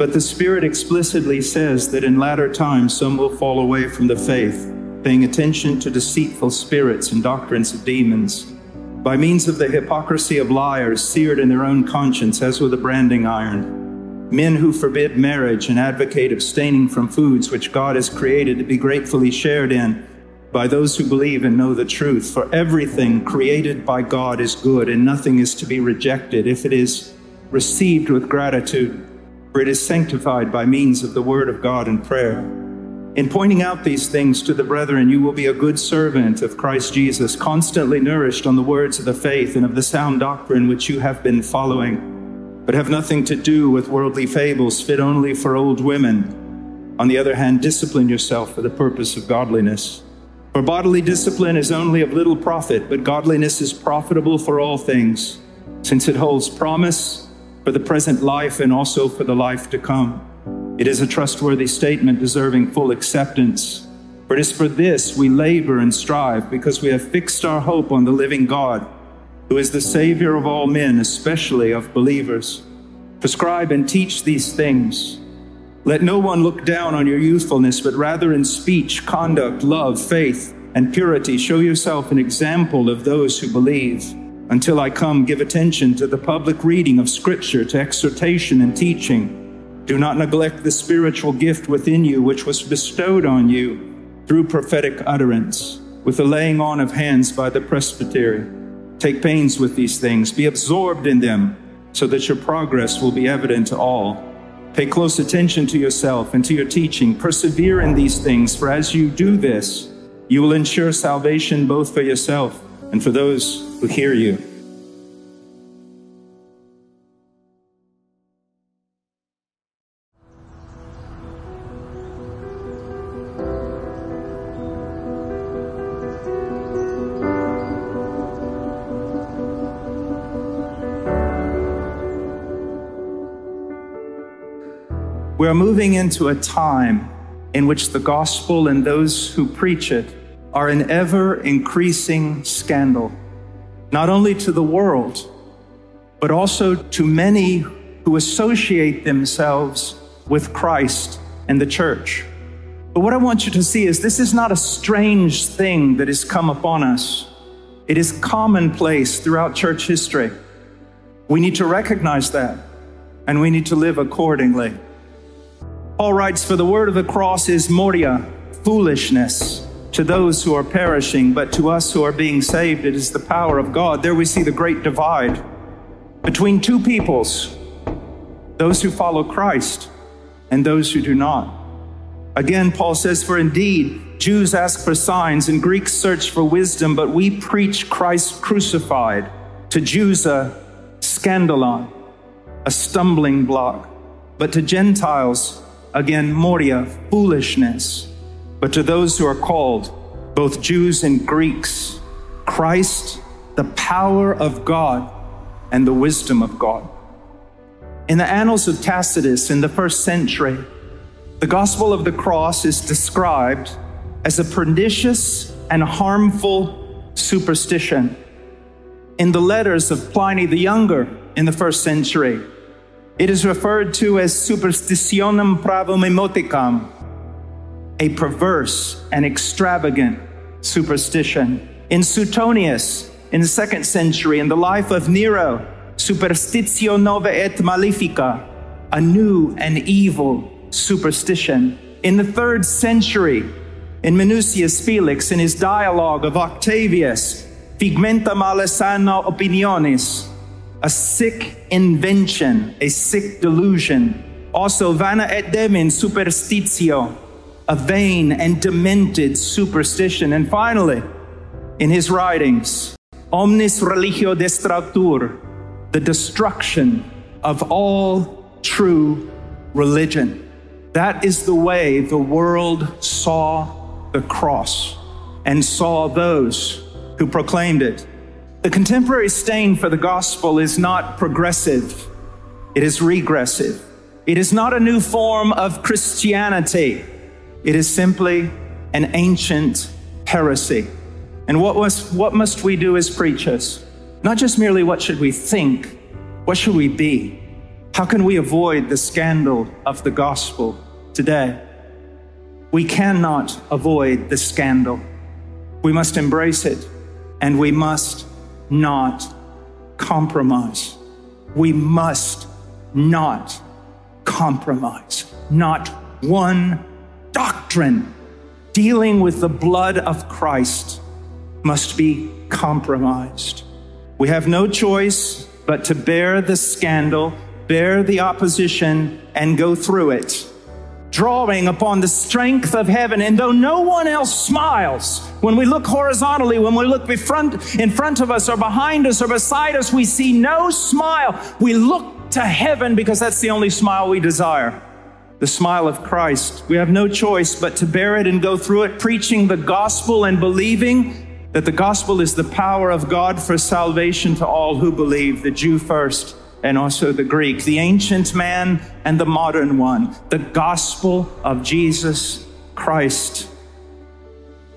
But the Spirit explicitly says that in latter times some will fall away from the faith, paying attention to deceitful spirits and doctrines of demons, by means of the hypocrisy of liars seared in their own conscience as with a branding iron. Men who forbid marriage and advocate abstaining from foods which God has created to be gratefully shared in by those who believe and know the truth. For everything created by God is good, and nothing is to be rejected if it is received with gratitude for it is sanctified by means of the word of God and prayer. In pointing out these things to the brethren, you will be a good servant of Christ Jesus, constantly nourished on the words of the faith and of the sound doctrine which you have been following, but have nothing to do with worldly fables fit only for old women. On the other hand, discipline yourself for the purpose of godliness. For bodily discipline is only of little profit, but godliness is profitable for all things, since it holds promise for the present life and also for the life to come. It is a trustworthy statement deserving full acceptance. For it is for this we labor and strive, because we have fixed our hope on the living God, who is the Savior of all men, especially of believers. Prescribe and teach these things. Let no one look down on your youthfulness, but rather in speech, conduct, love, faith, and purity show yourself an example of those who believe. Until I come, give attention to the public reading of Scripture, to exhortation and teaching. Do not neglect the spiritual gift within you, which was bestowed on you through prophetic utterance, with the laying on of hands by the presbytery. Take pains with these things, be absorbed in them, so that your progress will be evident to all. Pay close attention to yourself and to your teaching. Persevere in these things, for as you do this, you will ensure salvation both for yourself and for those who hear you. We are moving into a time in which the gospel and those who preach it are an ever increasing scandal, not only to the world, but also to many who associate themselves with Christ and the church. But what I want you to see is this is not a strange thing that has come upon us. It is commonplace throughout church history. We need to recognize that and we need to live accordingly. Paul writes, For the word of the cross is moria, foolishness to those who are perishing, but to us who are being saved, it is the power of God. There we see the great divide between two peoples those who follow Christ and those who do not. Again, Paul says, For indeed, Jews ask for signs and Greeks search for wisdom, but we preach Christ crucified. To Jews, a scandalon, a stumbling block, but to Gentiles, again, moria, foolishness. But to those who are called, both Jews and Greeks, Christ, the power of God and the wisdom of God. In the annals of Tacitus in the first century, the gospel of the cross is described as a pernicious and harmful superstition. In the letters of Pliny the Younger in the first century, it is referred to as superstitionem pravum immodicam, a perverse and extravagant superstition. In Suetonius, in the second century, in the life of Nero, superstitio nova et malefica, a new and evil superstition. In the third century, in Minucius Felix, in his dialogue of Octavius, figmenta malesana opinionis, a sick invention, a sick delusion. Also, vana et demens superstitio, a vain and demented superstition. And finally, in his writings, Omnis religio destructur, the destruction of all true religion. That is the way the world saw the cross and saw those who proclaimed it. The contemporary stain for the gospel is not progressive, it is regressive. It is not a new form of Christianity. It is simply an ancient heresy. And what, was, what must we do as preachers? Not just merely what should we think, what should we be? How can we avoid the scandal of the gospel today? We cannot avoid the scandal. We must embrace it and we must not compromise. We must not compromise. Not one doctrine dealing with the blood of Christ must be compromised. We have no choice but to bear the scandal, bear the opposition, and go through it drawing upon the strength of heaven. And though no one else smiles, when we look horizontally, when we look in front of us or behind us or beside us, we see no smile. We look to heaven because that's the only smile we desire. The smile of Christ. We have no choice but to bear it and go through it, preaching the gospel and believing that the gospel is the power of God for salvation to all who believe, the Jew first and also the Greek, the ancient man and the modern one, the gospel of Jesus Christ.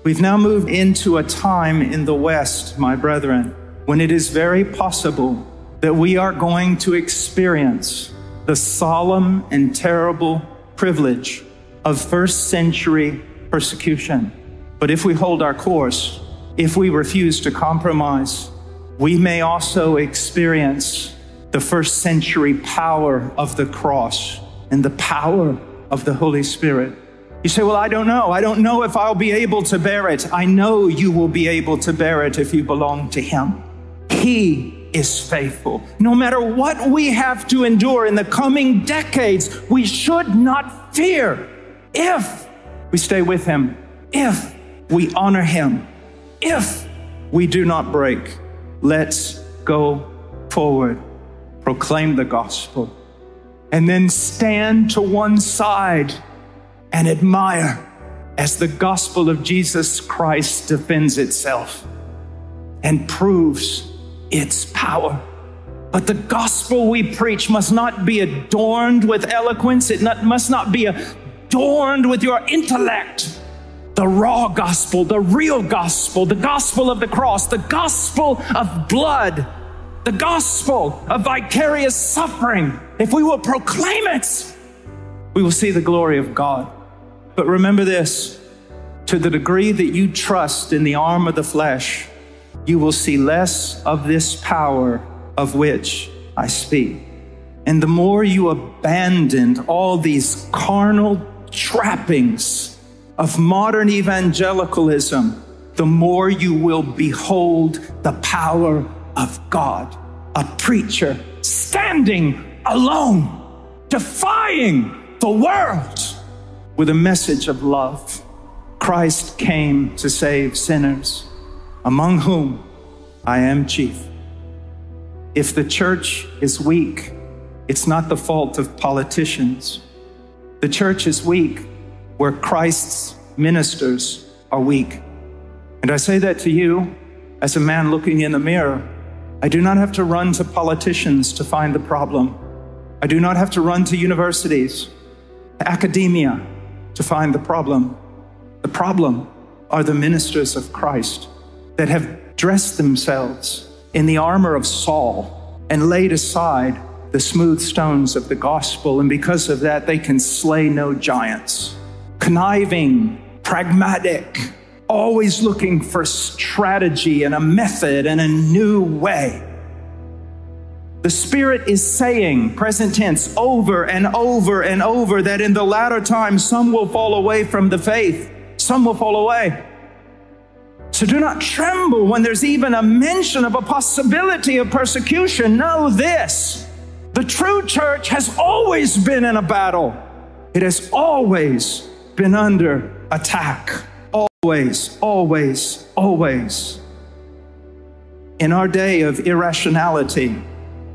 We've now moved into a time in the West, my brethren, when it is very possible that we are going to experience the solemn and terrible privilege of first century persecution. But if we hold our course, if we refuse to compromise, we may also experience the first century power of the cross and the power of the Holy Spirit. You say, Well, I don't know. I don't know if I'll be able to bear it. I know you will be able to bear it if you belong to Him. He is faithful. No matter what we have to endure in the coming decades, we should not fear if we stay with Him, if we honor Him, if we do not break. Let's go forward proclaim the gospel, and then stand to one side and admire as the gospel of Jesus Christ defends itself and proves its power. But the gospel we preach must not be adorned with eloquence, it not, must not be adorned with your intellect. The raw gospel, the real gospel, the gospel of the cross, the gospel of blood the gospel of vicarious suffering, if we will proclaim it, we will see the glory of God. But remember this to the degree that you trust in the arm of the flesh, you will see less of this power of which I speak. And the more you abandon all these carnal trappings of modern evangelicalism, the more you will behold the power of God, a preacher standing alone, defying the world with a message of love. Christ came to save sinners, among whom I am chief. If the church is weak, it's not the fault of politicians. The church is weak where Christ's ministers are weak. And I say that to you as a man looking in the mirror I do not have to run to politicians to find the problem. I do not have to run to universities, to academia to find the problem. The problem are the ministers of Christ that have dressed themselves in the armor of Saul and laid aside the smooth stones of the gospel. And because of that, they can slay no giants. Conniving, pragmatic, always looking for strategy and a method and a new way. The Spirit is saying, present tense, over and over and over, that in the latter times some will fall away from the faith, some will fall away. So do not tremble when there's even a mention of a possibility of persecution. Know this the true church has always been in a battle, it has always been under attack. Always, always, always. In our day of irrationality,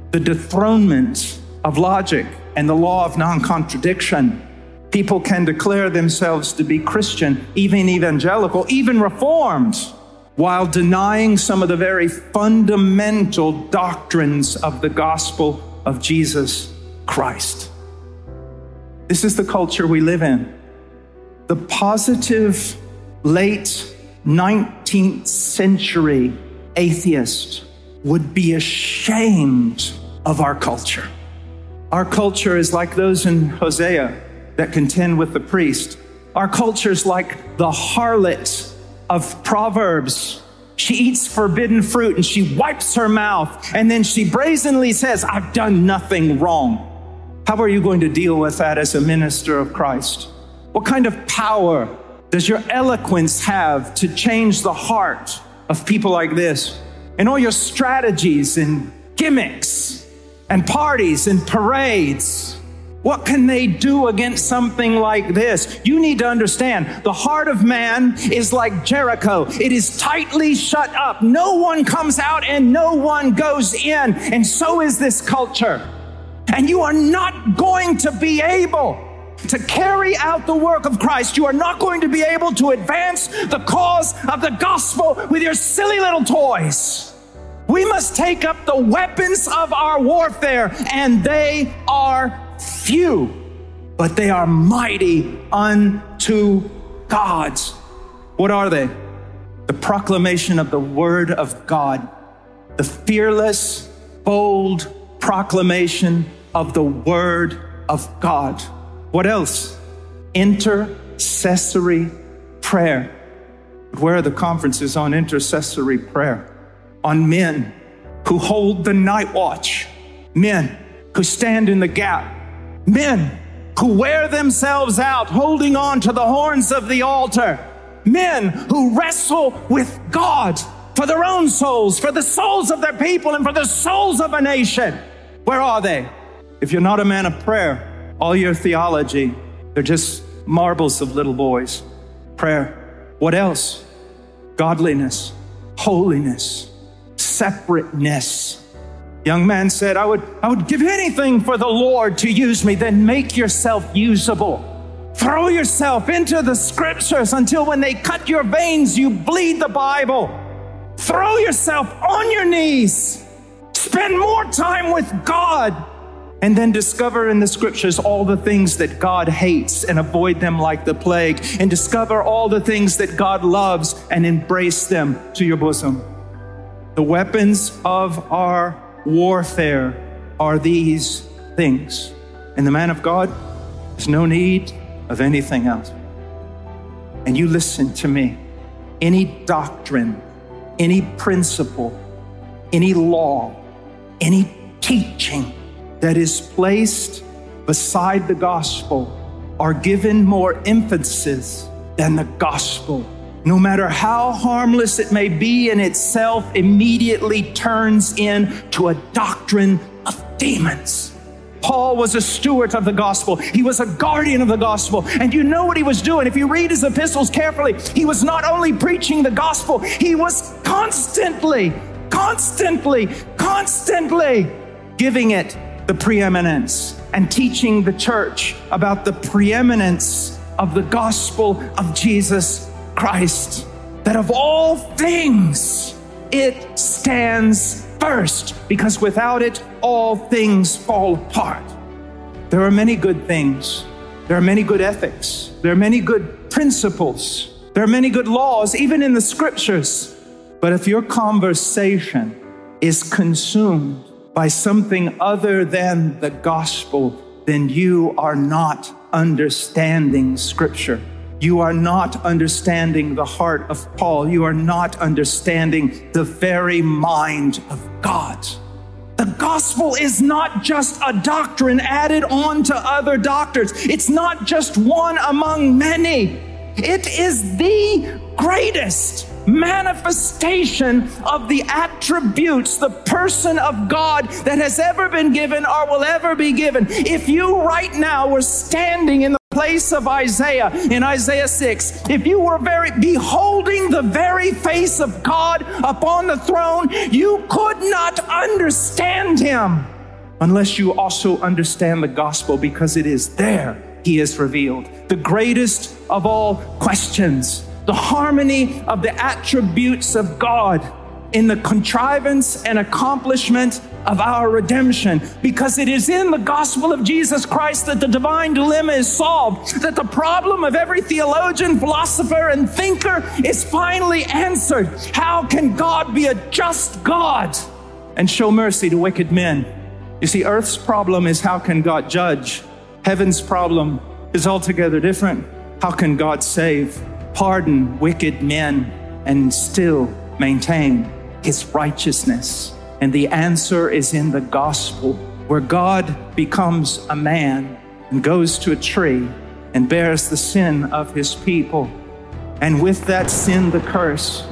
the dethronement of logic and the law of non contradiction, people can declare themselves to be Christian, even evangelical, even reformed, while denying some of the very fundamental doctrines of the gospel of Jesus Christ. This is the culture we live in. The positive late 19th century atheist would be ashamed of our culture. Our culture is like those in Hosea that contend with the priest. Our culture is like the harlot of Proverbs. She eats forbidden fruit and she wipes her mouth and then she brazenly says, I've done nothing wrong. How are you going to deal with that as a minister of Christ? What kind of power does your eloquence have to change the heart of people like this? And all your strategies and gimmicks and parties and parades. What can they do against something like this? You need to understand the heart of man is like Jericho. It is tightly shut up. No one comes out and no one goes in. And so is this culture. And you are not going to be able to carry out the work of Christ. You are not going to be able to advance the cause of the gospel with your silly little toys. We must take up the weapons of our warfare, and they are few, but they are mighty unto God's. What are they? The proclamation of the Word of God, the fearless, bold proclamation of the Word of God. What else? Intercessory prayer. Where are the conferences on intercessory prayer? On men who hold the night watch, men who stand in the gap, men who wear themselves out holding on to the horns of the altar, men who wrestle with God for their own souls, for the souls of their people, and for the souls of a nation. Where are they? If you're not a man of prayer, all your theology, they're just marbles of little boys. Prayer. What else? Godliness, holiness, separateness. Young man said, I would, I would give anything for the Lord to use me, then make yourself usable. Throw yourself into the scriptures until when they cut your veins, you bleed the Bible. Throw yourself on your knees. Spend more time with God and then discover in the scriptures all the things that God hates and avoid them like the plague, and discover all the things that God loves and embrace them to your bosom. The weapons of our warfare are these things. And the man of God, there's no need of anything else. And you listen to me. Any doctrine, any principle, any law, any teaching that is placed beside the gospel are given more emphasis than the gospel. No matter how harmless it may be in itself, immediately turns into a doctrine of demons. Paul was a steward of the gospel. He was a guardian of the gospel. And you know what he was doing. If you read his epistles carefully, he was not only preaching the gospel, he was constantly, constantly, constantly giving it the preeminence and teaching the church about the preeminence of the gospel of Jesus Christ. That of all things, it stands first, because without it, all things fall apart. There are many good things, there are many good ethics, there are many good principles, there are many good laws, even in the scriptures. But if your conversation is consumed by something other than the gospel, then you are not understanding scripture. You are not understanding the heart of Paul. You are not understanding the very mind of God. The gospel is not just a doctrine added on to other doctrines. It's not just one among many. It is the greatest manifestation of the attributes, the person of God that has ever been given or will ever be given. If you right now were standing in the place of Isaiah in Isaiah 6, if you were very beholding the very face of God upon the throne, you could not understand him unless you also understand the gospel because it is there he is revealed. The greatest of all questions the harmony of the attributes of God in the contrivance and accomplishment of our redemption because it is in the gospel of Jesus Christ that the divine dilemma is solved, that the problem of every theologian, philosopher, and thinker is finally answered. How can God be a just God and show mercy to wicked men? You see, earth's problem is how can God judge? Heaven's problem is altogether different. How can God save, pardon wicked men, and still maintain his righteousness? And the answer is in the gospel, where God becomes a man and goes to a tree and bears the sin of his people. And with that sin, the curse,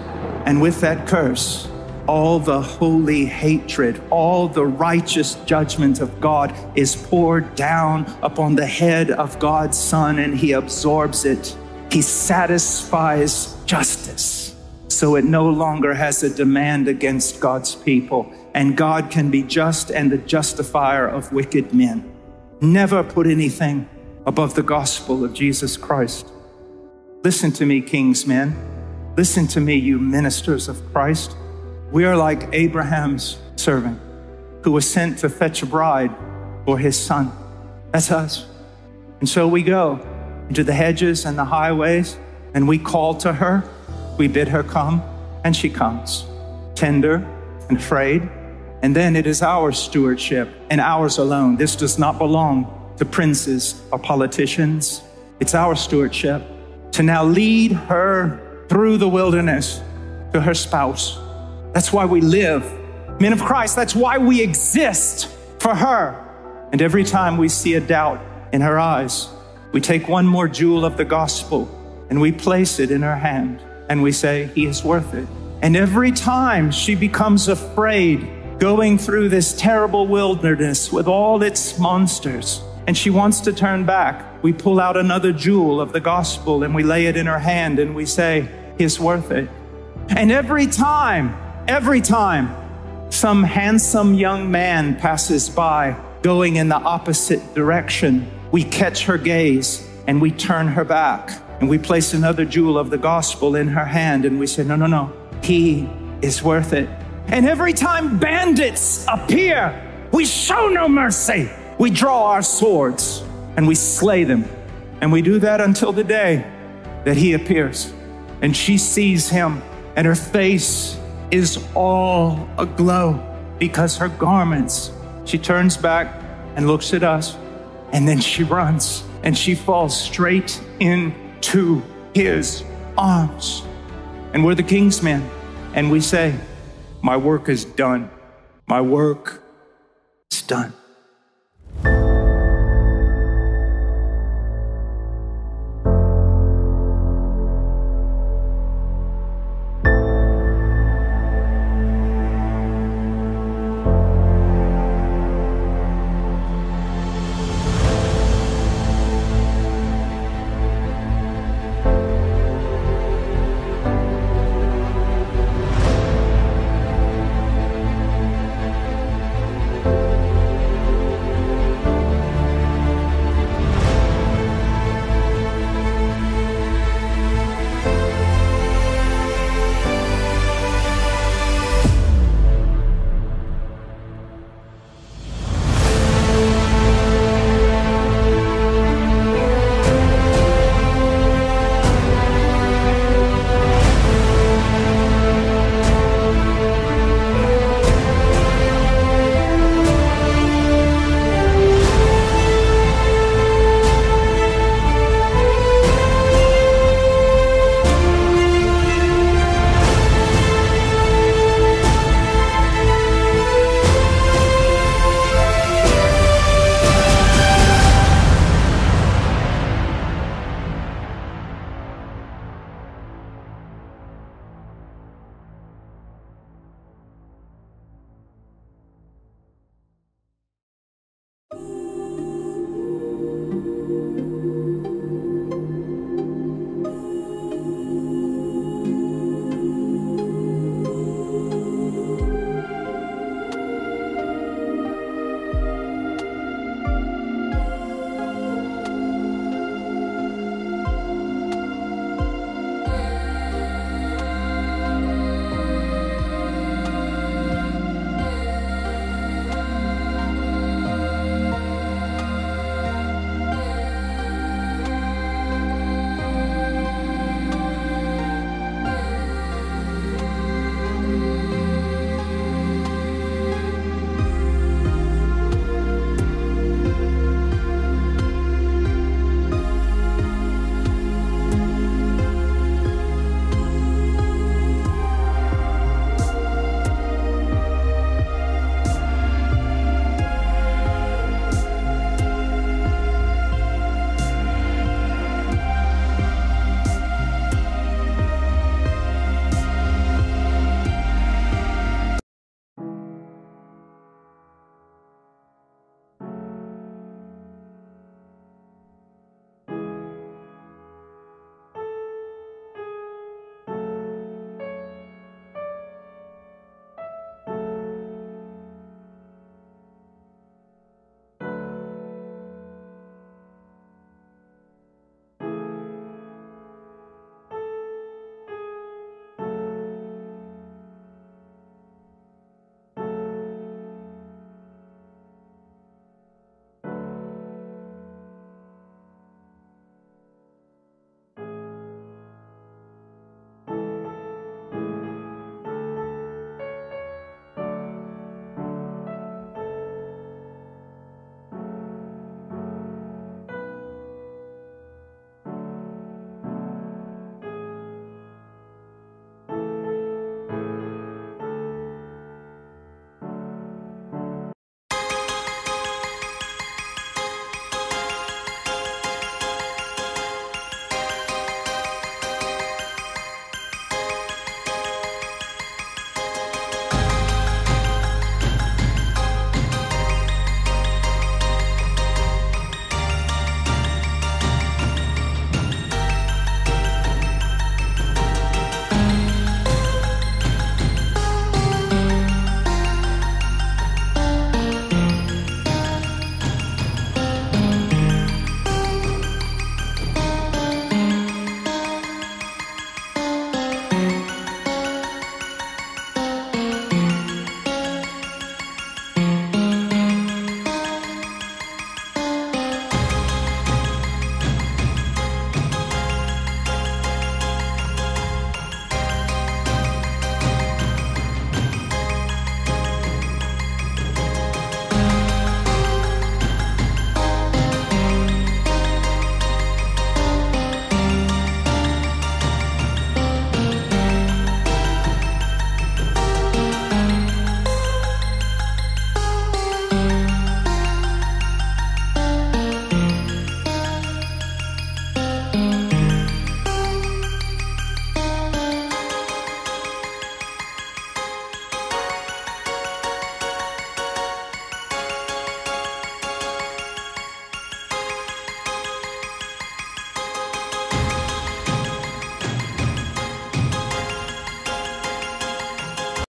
and with that curse, all the holy hatred, all the righteous judgment of God is poured down upon the head of God's Son and he absorbs it. He satisfies justice. So it no longer has a demand against God's people. And God can be just and the justifier of wicked men. Never put anything above the gospel of Jesus Christ. Listen to me, king's men. Listen to me, you ministers of Christ. We are like Abraham's servant who was sent to fetch a bride for his son. That's us. And so we go into the hedges and the highways and we call to her. We bid her come and she comes, tender and afraid. And then it is our stewardship and ours alone. This does not belong to princes or politicians. It's our stewardship to now lead her through the wilderness to her spouse that's why we live. Men of Christ, that's why we exist for her. And every time we see a doubt in her eyes, we take one more jewel of the gospel and we place it in her hand and we say, He is worth it. And every time she becomes afraid going through this terrible wilderness with all its monsters, and she wants to turn back, we pull out another jewel of the gospel and we lay it in her hand and we say, is worth it. And every time Every time some handsome young man passes by going in the opposite direction, we catch her gaze and we turn her back and we place another jewel of the gospel in her hand and we say, No, no, no, he is worth it. And every time bandits appear, we show no mercy. We draw our swords and we slay them. And we do that until the day that he appears and she sees him and her face is all aglow because her garments, she turns back and looks at us, and then she runs and she falls straight into his arms. And we're the king's men, and we say, My work is done. My work is done.